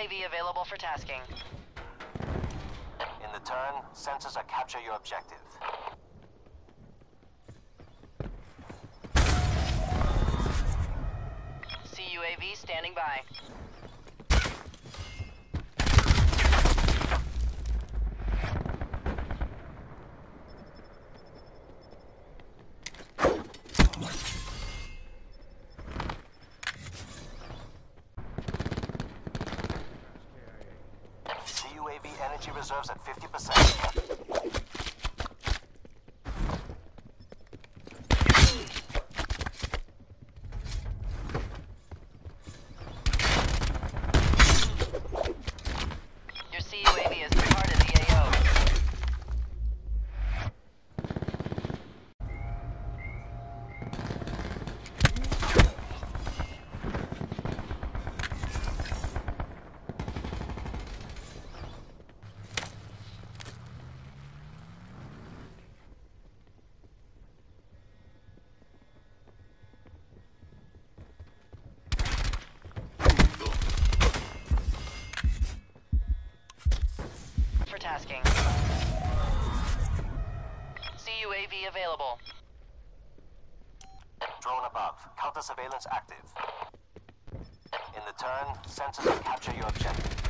UAV available for tasking. In the turn, sensors are capture your objective. CUAV standing by. Energy reserves at 50%. Tasking. CUAV available. Drone above. Counter surveillance active. In the turn, sensors will capture your objective.